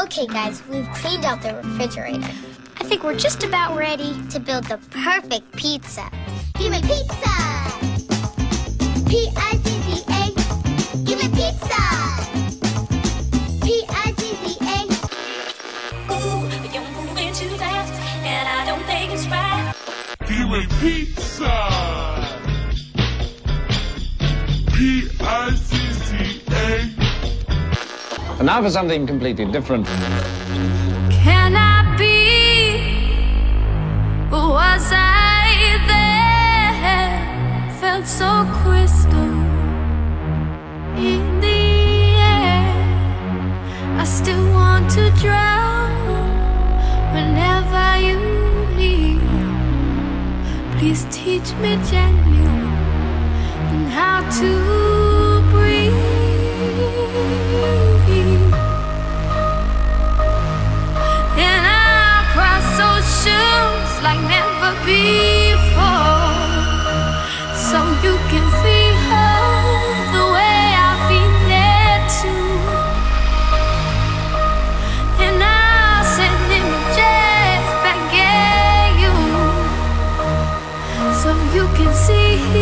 Okay, guys, we've cleaned out the refrigerator. I think we're just about ready to build the perfect pizza. Give me pizza! P-I-Z-Z-A. Give me pizza! And now for something completely different. Can I be? Was I there? Felt so crystal in the air. I still want to drown whenever you. Please teach me gently how to like never before. So you can see her the way I feel it too. And I'll send images back at you. So you can see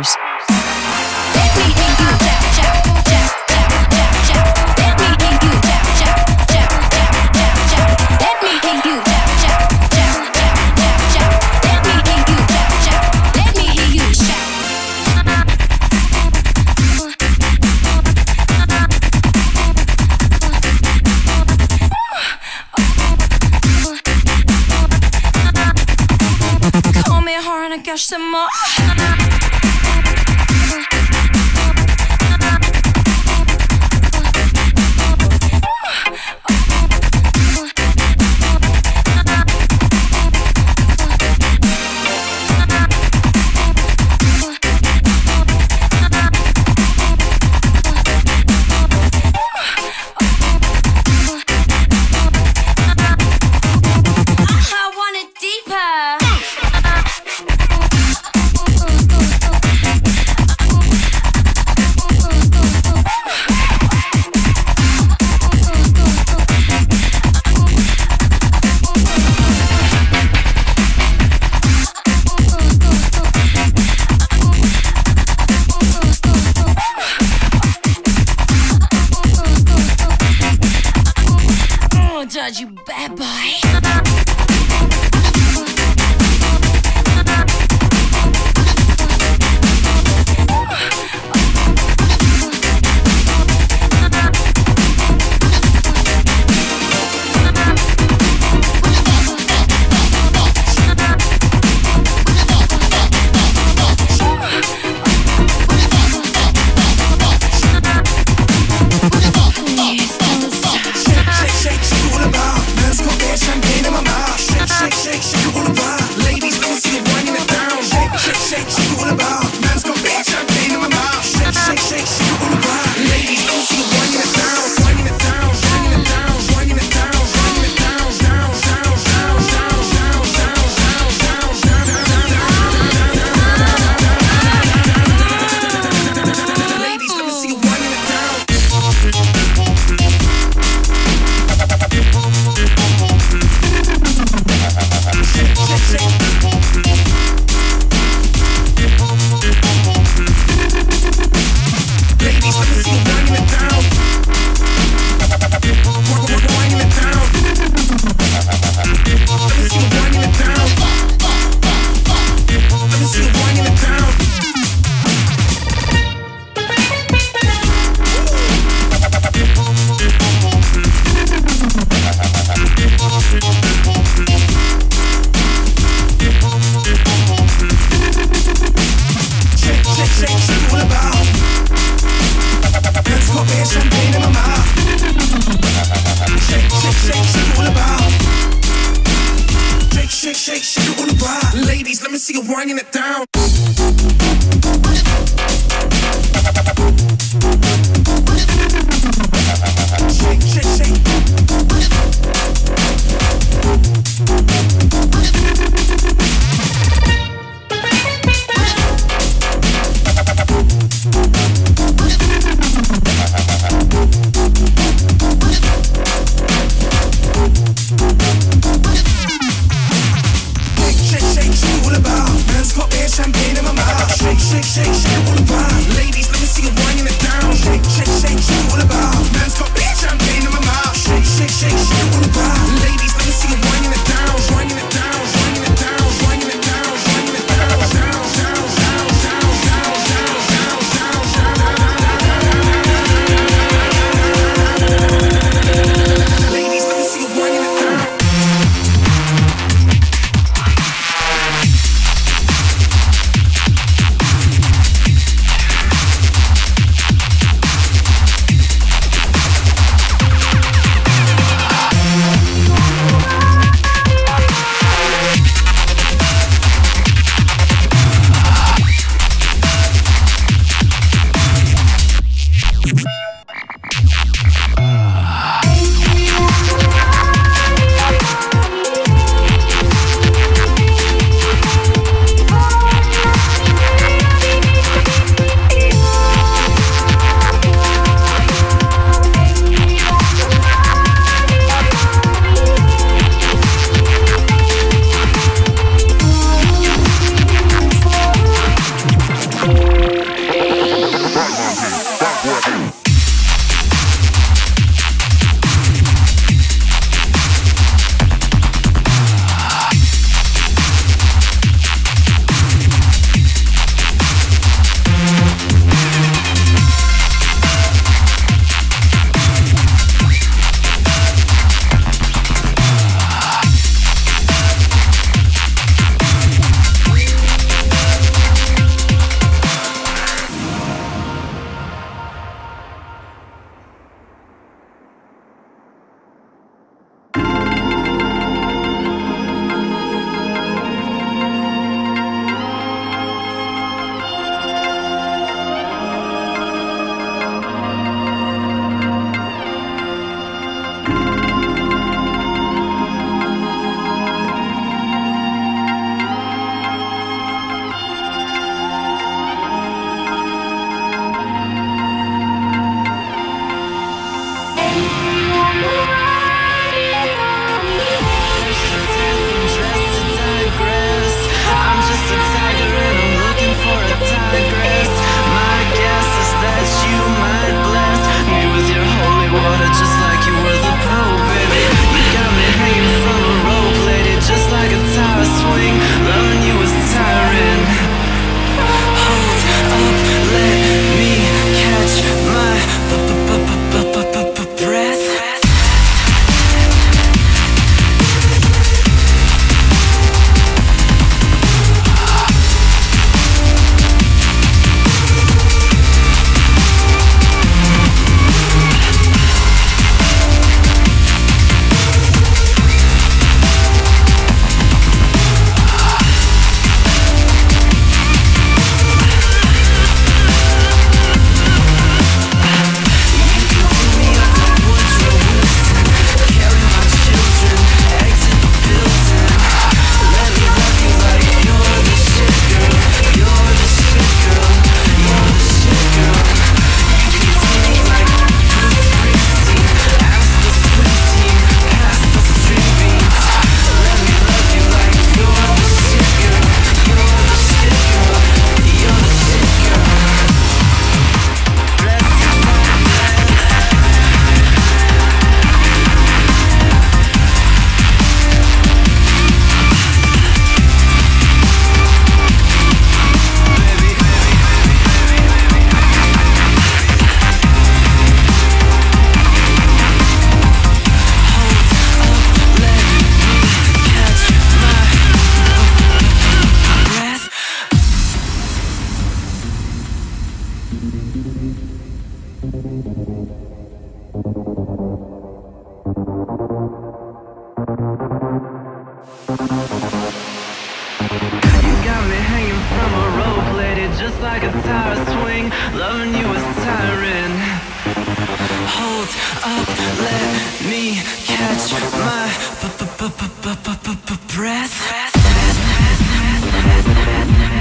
shout. Call me hard and. I. judge bad boy. shake, shake it when. Ladies, let me see you winding it down. Shake, shake. catch my b -b -b breath. breath. breath. breath.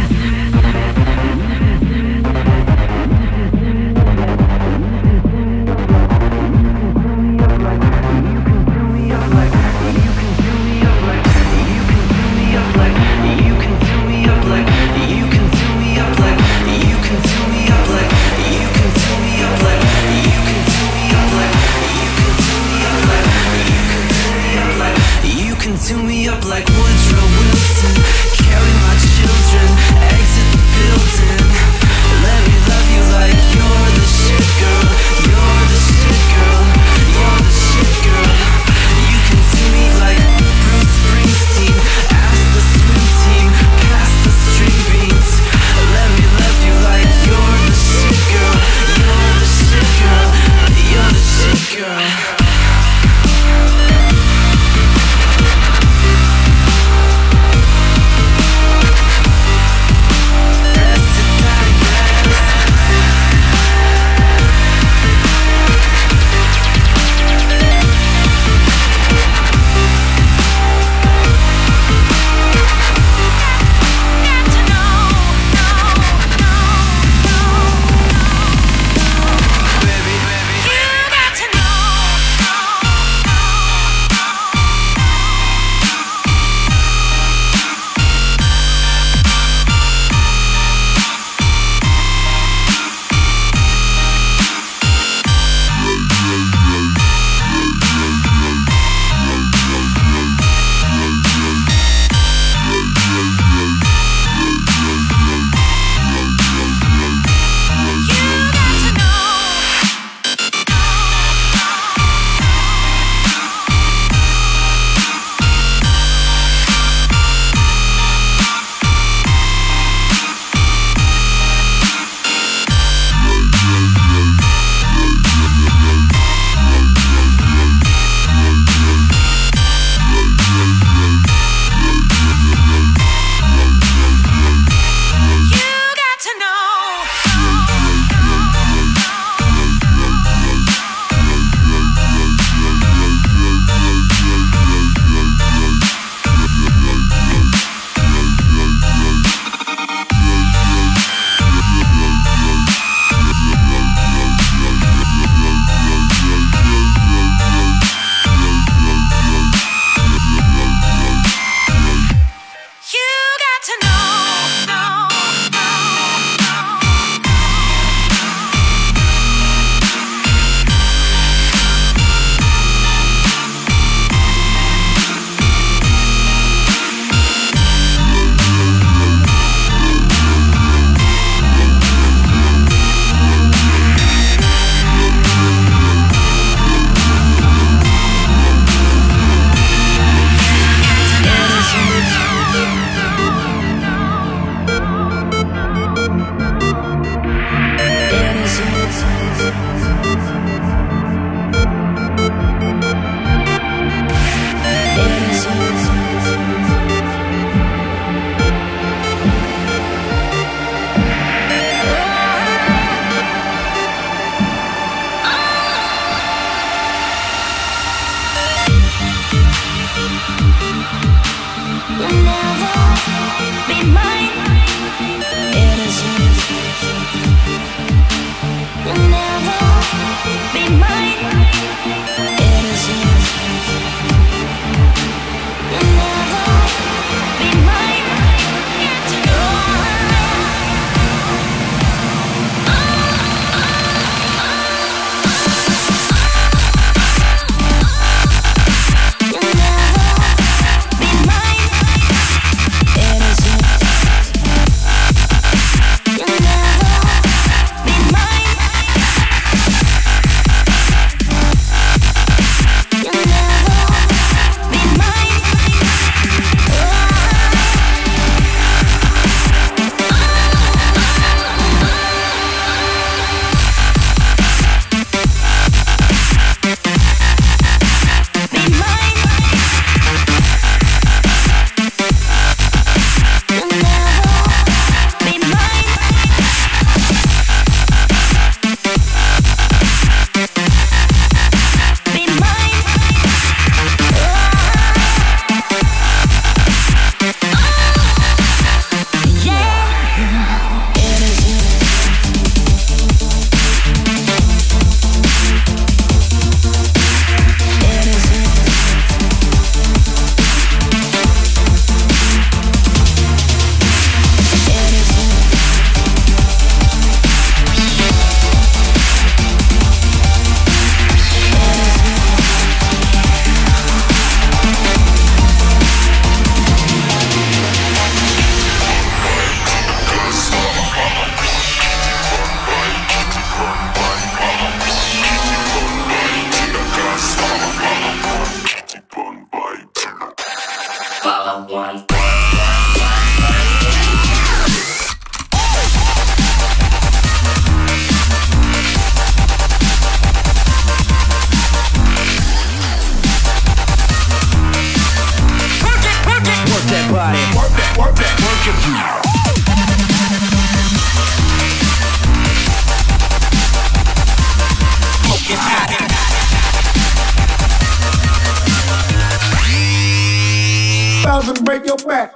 Break your back.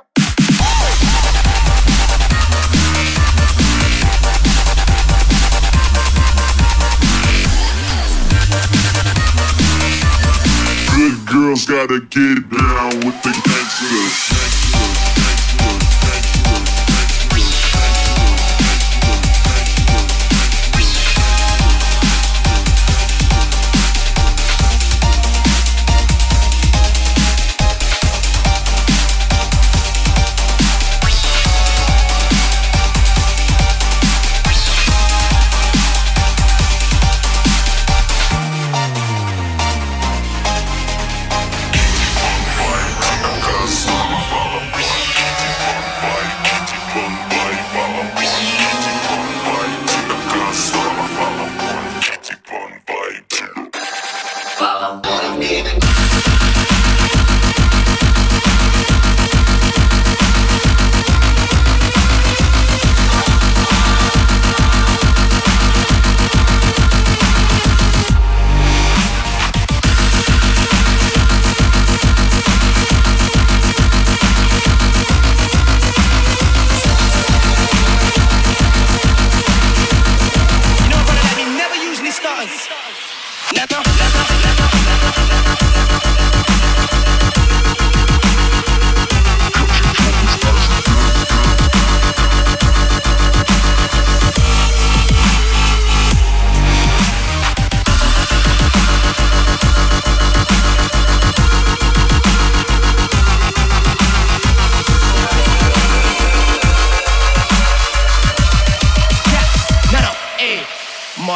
Good girls gotta get down with the gangsters.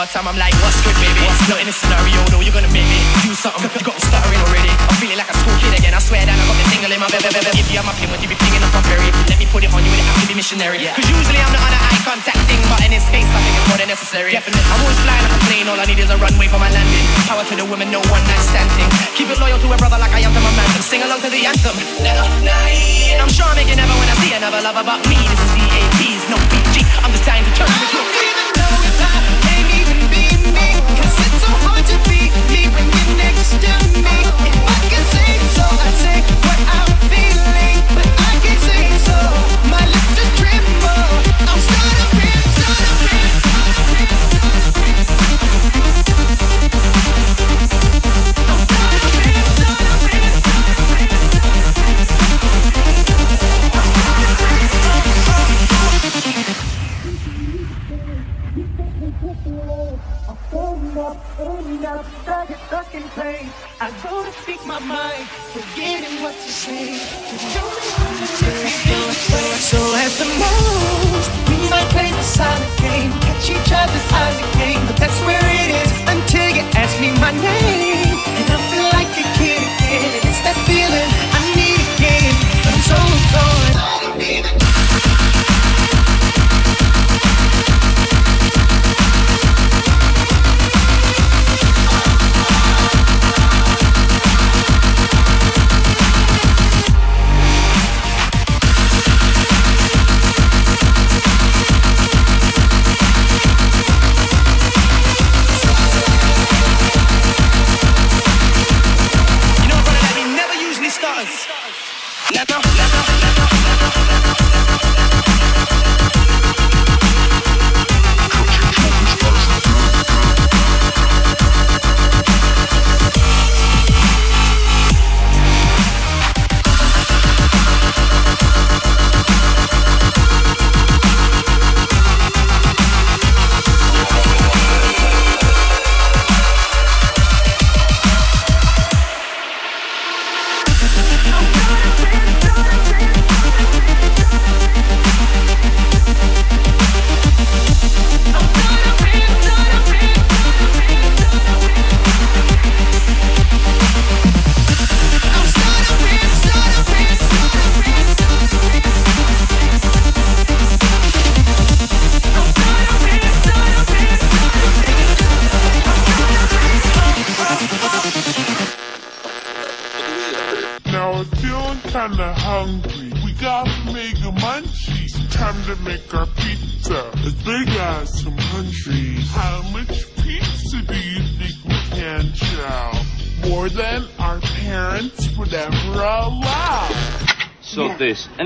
Time, I'm like, what's good, baby? What's not in a scenario, though, you're gonna make me do something. You got me stuttering already. I'm feeling like a school kid again. I swear that I got the tingle in my belly. If you have my pin, would you be pinging up my Perry? Let me put it on you, it have to be missionary. Yeah. Cause usually I'm not on an eye contact thing, but in this space, I think it's more than necessary. Definitely. I'm always flying like a plane, all I need is a runway for my landing. Power to the women, no one night standing. Keep it loyal to a brother like I am to my man. Sing along to the anthem. Never, night. And I'm sure I'm making never when I see another lover but me. This is the APs, no PG. I'm just dying to turn you into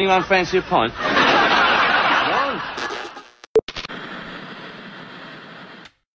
Anyone fancy a pint?